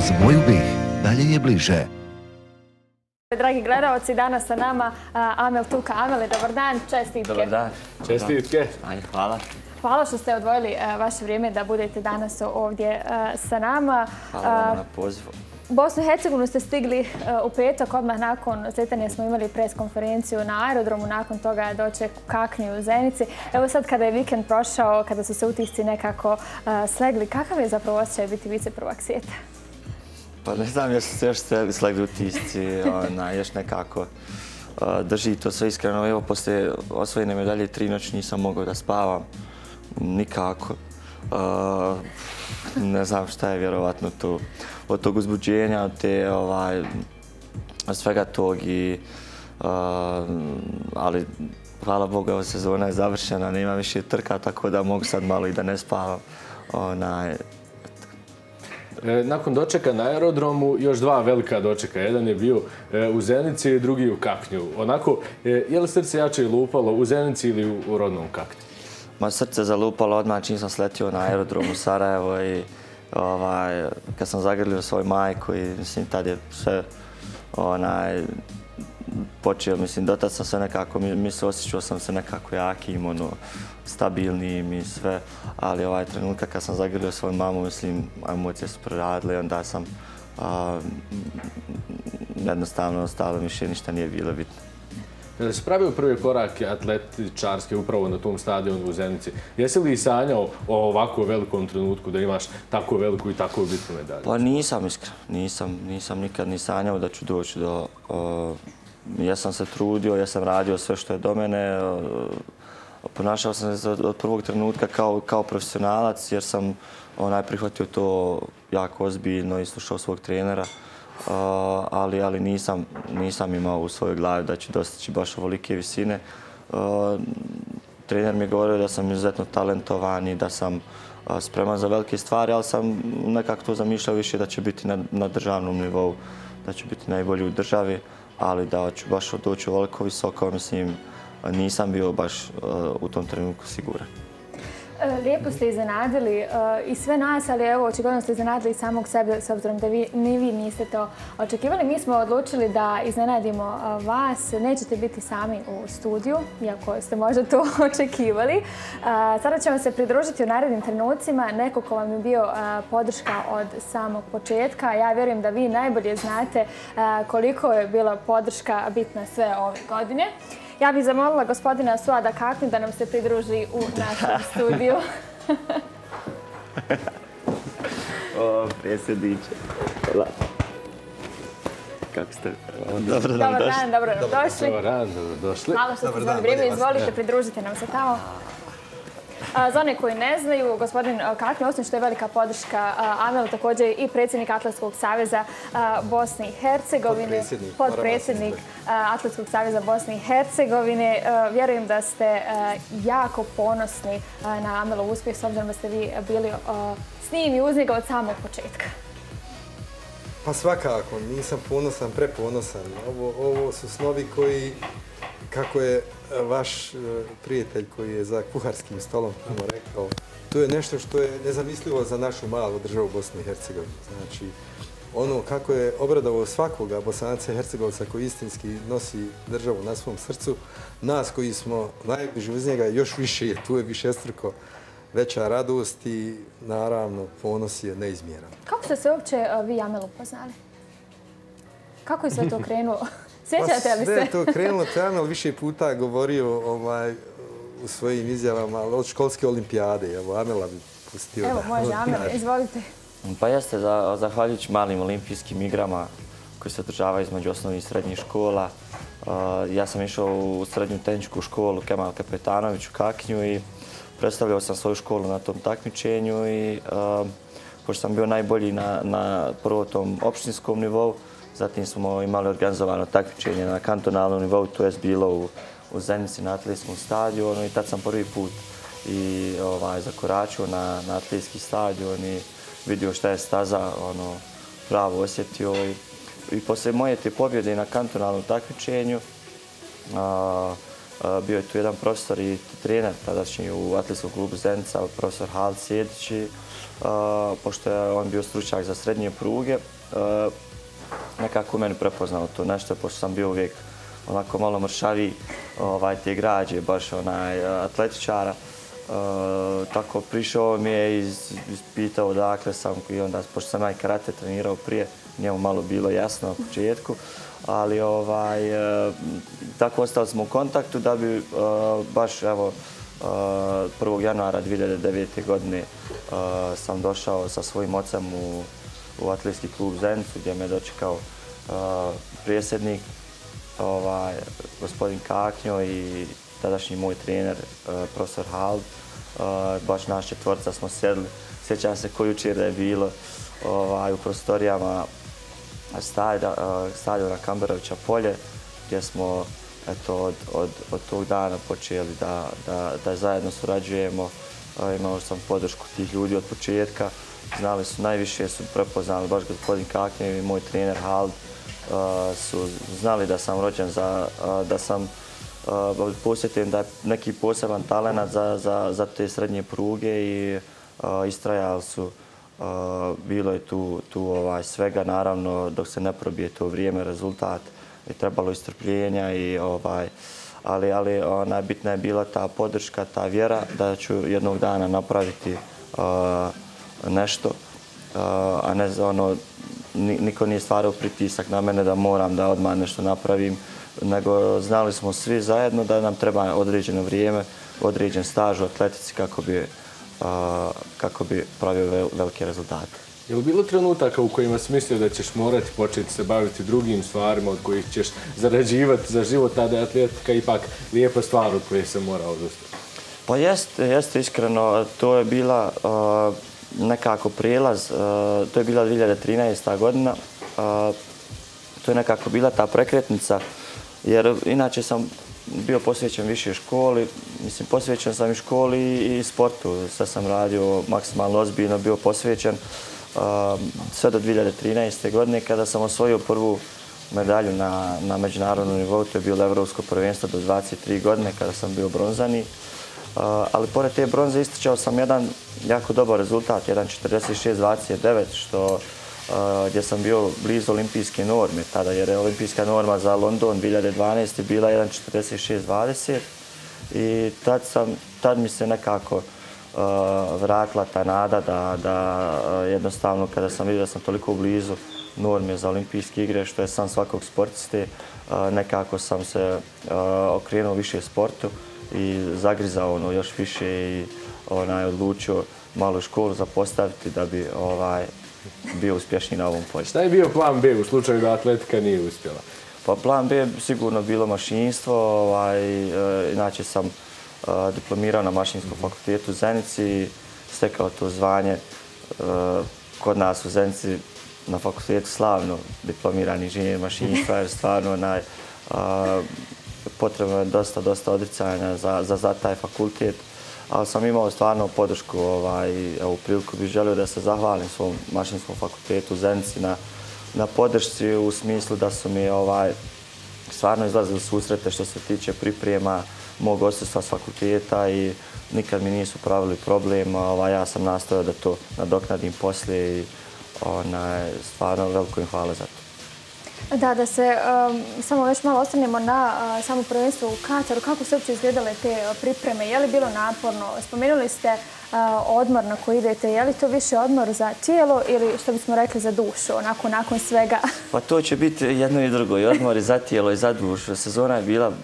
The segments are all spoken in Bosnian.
Uz moju bih, dalje je bliže. Dragi gledalci, danas sa nama Amel Tuka. Amele, dobar dan, čestitke. Dobar dan. Čestitke. Ajde, hvala. Hvala što ste odvojili vaše vrijeme da budete danas ovdje sa nama. Hvala vam na pozivu. Bosnu i Hercegovinu ste stigli u petak, odmah nakon Zetanje smo imali preskonferenciju na aerodromu, nakon toga je doće kaknju u Zenici. Evo sad kada je vikend prošao, kada su se utisci nekako slegli, kakav je zapravo osjećaj biti viceprvak svijeta? Pa ne znam, još se još sebi slegli utisci, još nekako drži to sve iskreno. Evo, posle osvojene medalje tri noći nisam mogao da spavam nikako. Ne znam šta je vjerovatno to od tog uzbuđenja, od te ovaj, svega tog i ali hvala Bogu, ova sezona je završena, nema više trka, tako da mogu sad malo i da ne spavam. Onaj, e, Nakon dočeka na aerodromu, još dva velika dočeka. Jedan je bio e, u Zenici, drugi u Kaknju. Onako, e, je li srce jače lupalo u Zenici ili u rodnom Kaknju? Ma srce zalupalo odmah čim sam sletio na aerodromu Sarajevo i ovaj, kad sam zagrlio svoju majku i mislim, tad je sve onaj, počeo, mislim, dotad sam se nekako, mislim, osjećao sam se nekako jakim, ono, stabilnim i sve, ali ovaj trenutak kad sam zagrlio svoju mamu, mislim, emocije su proradile i onda sam a, jednostavno ostalo više ništa nije bilo bitno. Kada se pravio prvi korak atletičarske upravo na tom stadionu u Zenici, jesi li sanjao o ovako velikom trenutku da imaš tako veliku i tako bitnu medalju? Pa nisam iskren, nisam, nisam nikad ni sanjao da ću doći do ja sam se trudio, ja sam radio sve što je do mene, e, ponašao sam se od prvog trenutka kao, kao profesionalac jer sam onaj prihvatio to jako ozbiljno i slušao svog trenera e, ali, ali nisam, nisam imao u svojoj glavi da ću dostići baš ovolike visine. E, trener mi je govorio da sam izuzetno talentovan i da sam spreman za velike stvari, ali sam nekako to zamišljao više da će biti na, na državnom nivou, da će biti najbolji u državi, ali da ću baš doći ovoliko visoko, mislim, nisam bio baš e, u tom trenutku siguran. E, lijepo ste iznenadili e, i sve nas, ali evo, očigledno ste iznenadili samog sebe, s obzirom da vi, ni vi niste to očekivali. Mi smo odlučili da iznenadimo e, vas. Nećete biti sami u studiju, iako ste možda to očekivali. Sada ćemo se pridružiti u narednim trenucima. Neko ko vam je bio podrška od samog početka. Ja vjerujem da vi najbolje znate koliko je bila podrška bitna sve ove godine. Ja bih zamolila gospodina Suada Kakni da nam se pridruži u našem studiju. o, presjediće. Hvala. Kako ste? Dobro došli. Dan, dobro nam došli. Dobar dan, dobro došli. Hvala što ste zvali vrijeme. Izvolite, pridružite nam se tamo. Za one koji ne znaju, gospodin Kakni, osim što je velika podrška Amelu, također i predsjednik Atletskog savjeza Bosne i Hercegovine, podpredsjednik Atletskog savjeza Bosne i Hercegovine. Vjerujem da ste jako ponosni na Amelov uspjeh, s obzirom da ste vi bili s njim i uz njega od samog početka. Pa svakako, nisam ponosan, preponosan. Ovo su snovi koji kako je e, vaš e, prijatelj koji je za kuharskim stolom tamo rekao, to je nešto što je nezamislivo za našu malu državu Bosne i Hercegovine. Znači, ono kako je obradovao svakoga bosanca i hercegovca koji istinski nosi državu na svom srcu, nas koji smo najbliži uz njega još više je, tu je više strko veća radost i naravno ponos je neizmjeran. Kako ste se uopće e, vi Jamel upoznali? Kako je sve to krenulo? Sjećate li se? Sve to krenulo, to je Amel više puta govorio ovaj, u svojim izjavama od školske olimpijade. Evo, Amela bi pustio. Evo, može, Amel, izvolite. Pa jeste, zahvaljujući malim olimpijskim igrama koji se održavaju između osnovnih i srednjih škola. Ja sam išao u srednju tehničku školu Kemal Kapetanović u Kaknju i predstavljao sam svoju školu na tom takmičenju i pošto sam bio najbolji na, na prvo tom opštinskom nivou, Zatim smo imali organizovano takvičenje na kantonalnom nivou, to je bilo u, u Zenici na atletskom stadionu i tad sam prvi put i ovaj, zakoračio na, na atletski stadion i vidio šta je staza, ono, pravo osjetio i, i posle moje te pobjede na kantonalnom takvičenju, a, Bio je tu jedan profesor i trener tadašnji u atletskom klubu Zenica, profesor Hal Sjedić. Pošto je on bio stručnjak za srednje pruge, nekako meni prepoznao to nešto, pošto sam bio uvijek onako malo mršavi ovaj, te građe, baš onaj e, atletičara. E, tako prišao mi je i ispitao odakle sam i onda, pošto sam ja karate trenirao prije, njemu malo bilo jasno na početku ali ovaj, e, tako ostali smo u kontaktu da bi e, baš evo e, 1. Januara 2009. godine sam došao sa svojim ocem u, u atletski klub Zenicu gdje me dočekao prijesednik ovaj, gospodin Kaknjo i tadašnji moj trener e, profesor Hald. E, baš naš četvorca smo sjedli. Sjećam se koji učer da je bilo ovaj, u prostorijama e, stadiona Kamberovića polje, gdje smo eto, od, od, od tog dana počeli da, da, da zajedno surađujemo. Imao sam podršku tih ljudi od početka. Znali su, najviše su prepoznali, baš gospodin Kaknjev i moj trener Hald, uh, su znali da sam rođen za, uh, da sam uh, posjetim da je neki poseban talent za, za, za te srednje pruge i istrajali su bilo je tu, tu ovaj, svega, naravno, dok se ne probije to vrijeme, rezultat je trebalo istrpljenja i ovaj, ali, ali najbitna je bila ta podrška, ta vjera da ću jednog dana napraviti uh, nešto, uh, a ne za ono, niko nije stvarao pritisak na mene da moram da odmah nešto napravim, nego znali smo svi zajedno da nam treba određeno vrijeme, određen staž u atletici kako bi kako bi pravio velike rezultate. Je li bilo trenutaka u kojima si mislio da ćeš morati početi se baviti drugim stvarima od kojih ćeš zarađivati za život, tada je atletika ipak lijepa stvar od koje se mora odustati? Pa jeste, jeste iskreno. To je bila nekako prijelaz. E, to je bila 2013. godina. E, to je nekako bila ta prekretnica. Jer inače sam bio posvećen više školi, mislim, posvećen sam i školi i sportu. Sve sam radio maksimalno ozbiljno, bio posvećen e, sve do 2013. godine kada sam osvojio prvu medalju na, na međunarodnom nivou, to je bilo Evropsko prvenstvo do 23 godine kada sam bio bronzani. Eh, ali pored te bronze ističao sam jedan jako dobar rezultat, 1.46.29, što eh, gdje sam bio blizu olimpijske norme tada, jer je olimpijska norma za London 2012. bila 1.46.20 i tad, sam, tad mi se nekako uh, vratila ta nada da, da jednostavno kada sam vidio da sam toliko blizu norme za olimpijske igre, što je sam svakog sportiste, nekako sam se okrenuo više sportu i zagrizao ono još više i onaj, odlučio malu školu zapostaviti da bi ovaj, bio uspješniji na ovom polju. Šta je bio plan B u slučaju da atletika nije uspjela? Pa plan B sigurno bilo mašinstvo. Ovaj, e, inače sam e, diplomirao na mašinskom fakultetu u Zenici, stekao to zvanje. E, kod nas u Zenici na fakultetu slavno diplomirani inženjer mašinstva, jer stvarno onaj, potrebno je dosta, dosta odricanja za, za, za taj fakultet ali sam imao stvarno podršku. Ovaj, evo, priliku bih želio da se zahvalim svom mašinskom fakultetu Zenci na, na podršci u smislu da su mi ovaj, stvarno izlazili susrete što se tiče priprema mog osjestva s fakulteta i nikad mi nisu pravili problem. Ovaj, ja sam nastojao da to nadoknadim poslije i onaj, stvarno veliko im hvala za to. Da, da se um, samo još malo ostanemo na uh, samo prvenstvo u Kataru. Kako su uopće izgledale te uh, pripreme? Je li bilo naporno? Spomenuli ste uh, odmor na koji idete. Je li to više odmor za tijelo ili što bismo rekli za dušu, onako nakon svega? Pa to će biti jedno i drugo. I odmor i za tijelo i za dušu. Sezona je bila uh,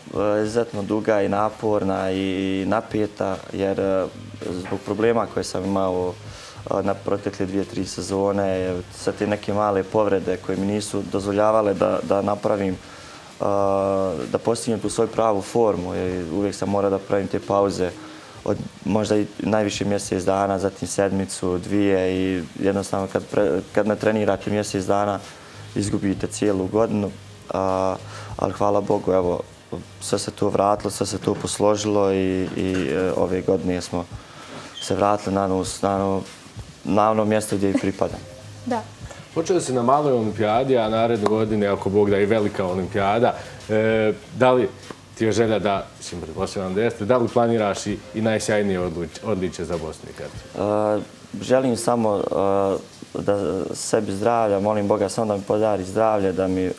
izuzetno duga i naporna i napeta jer uh, zbog problema koje sam imao na protekle dvije, tri sezone, sa te neke male povrede koje mi nisu dozvoljavale da, da napravim, da postignem tu svoju pravu formu. Uvijek sam morao da pravim te pauze od možda i najviše mjesec dana, zatim sedmicu, dvije i jednostavno kad, pre, kad ne trenirate mjesec dana izgubite cijelu godinu. A, ali hvala Bogu, evo, sve se to vratilo, sve se to posložilo i, i e, ove godine smo se vratili na nos, na nos, na ono mjesto gdje i pripadam. Da. Počeo se na maloj olimpijadi, a naredne godine, ako Bog da je velika olimpijada, e, da li ti je želja da, mislim, pretpostavljam da jeste, da li planiraš i, i najsjajnije odlič- odličje za Bosnu i Hercegovinu? Uh, želim samo uh, da sebi zdravlja, molim Boga samo da mi podari zdravlje, da mi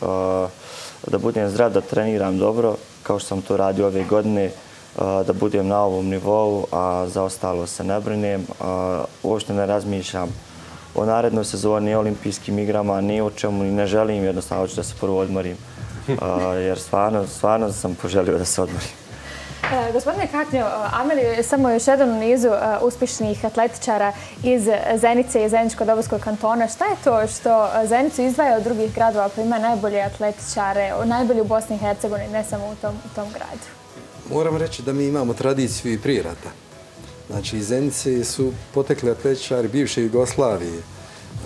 da budem zdrav, da treniram dobro, kao što sam to radio ove godine, da budem na ovom nivou, a za ostalo se ne brinem. Uopšte ne razmišljam o narednoj sezoni, olimpijskim igrama, ni o čemu, ni ne želim, jednostavno ću da se prvo odmorim. Jer stvarno, stvarno sam poželio da se odmorim. E, Gospodine Kaknjo, Ameli je samo još jedan u nizu e, uspješnih atletičara iz Zenice i Zeničko-Dobojskog kantona. Šta je to što Zenicu izdvaja od drugih gradova pa ima najbolje atletičare, najbolje u Bosni i Hercegovini, ne samo u tom, u tom gradu? Moram reći da mi imamo tradiciju i prije rata. Znači, iz Zenice su potekli atletičari bivše Jugoslavije.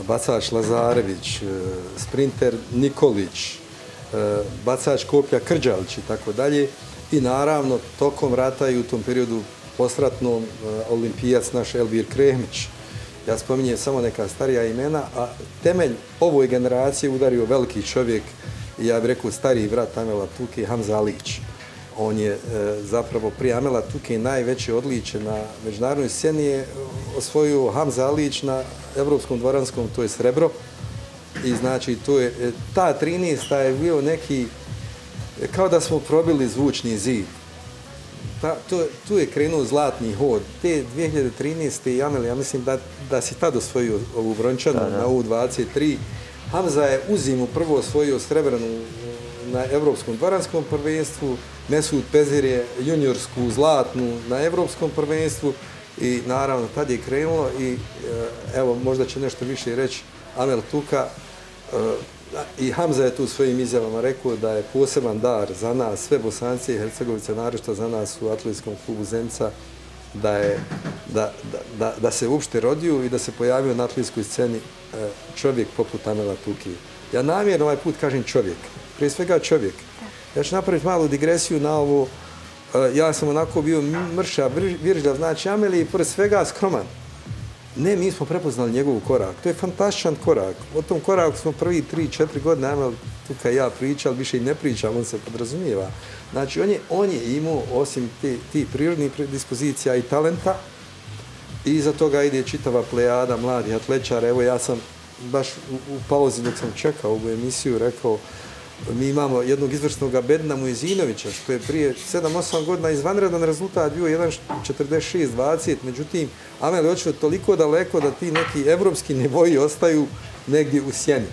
Bacač Lazarević, e, sprinter Nikolić, e, bacač Koplja Krđalić i tako dalje. I naravno, tokom rata i u tom periodu posratno e, olimpijac naš Elbir Kremić. Ja spominjem samo neka starija imena, a temelj ovoj generacije udario veliki čovjek, ja bih rekao stariji vrat Amela Tuki, Hamza Alić. On je e, zapravo prije Amela Tuke najveće odliče na međunarodnoj sceni je osvojio Hamza Alić na Evropskom dvoranskom, to je srebro. I znači, to je, e, ta 13. je bio neki, e, kao da smo probili zvučni zid. Ta, to, tu je krenuo zlatni hod. Te 2013. Amel, ja mislim da, da si tad osvojio ovu brončanu da, da. na U23. Hamza je u prvo osvojio srebranu na Evropskom dvoranskom prvenstvu, Mesut Pezir je juniorsku zlatnu na Evropskom prvenstvu i naravno tad je krenulo i e, evo možda će nešto više reći Amel Tuka. E, I Hamza je tu svojim izjavama rekao da je poseban dar za nas, sve Bosanci i Hercegovice, naročito za nas u atletskom klubu Zemca, da, je, da, da, da se uopšte rodio i da se pojavio na atletskoj sceni čovjek poput Amela Tuki. Ja namjerno ovaj put kažem čovjek, prije svega čovjek. Ja ću napraviti malu digresiju na ovo. Ja sam onako bio mrša, viržljav, znači Ameli, pored svega skroman. Ne, mi smo prepoznali njegov korak. To je fantastičan korak. O tom koraku smo prvi tri, četiri godine, Amel, tu kad ja pričal, više i ne pričam, on se podrazumijeva. Znači, on je, on je imao, osim ti, ti prirodnih predispozicija i talenta, i za toga ide čitava plejada mladih atlečara. Evo, ja sam baš u, u pauzi dok sam čekao ovu emisiju rekao, mi imamo jednog izvrsnog Bedna Mujezinovića, što je prije 7-8 godina izvanredan rezultat bio 1.46-20, međutim, Amel je očeo toliko daleko da ti neki evropski nivoji ostaju negdje u sjeni.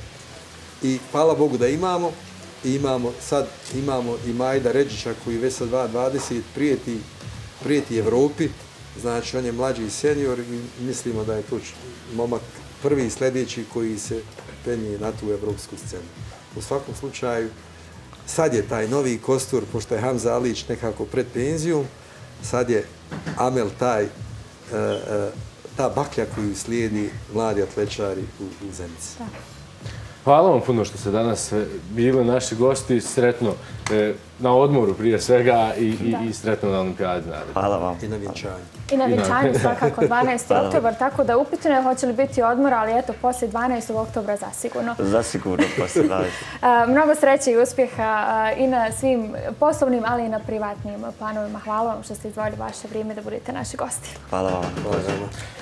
I hvala Bogu da imamo, i imamo, sad imamo i Majda Ređića koji već sa 2.20 prijeti, prijeti Evropi, znači on je mlađi senior i mislimo da je to momak prvi i sljedeći koji se penje na tu evropsku scenu. U svakom slučaju, sad je taj novi kostur, pošto je Hamza Alić nekako pred penzijom, sad je Amel taj, uh, uh, ta baklja koju slijedi mladi atlečari u, u Zenici. Hvala vam puno što ste danas e, bili naši gosti. Sretno e, na odmoru prije svega i, i, i sretno na olimpijadi. Hvala vam. I na vjenčanju. I na vjenčanju svakako 12. oktobar, tako da upitno je hoće li biti odmor, ali eto, poslije 12. oktobra zasigurno. Zasigurno, poslije 12. Mnogo sreće i uspjeha i na svim poslovnim, ali i na privatnim planovima. Hvala vam što ste izvojili vaše vrijeme da budete naši gosti. Hvala vam. Hvala vam.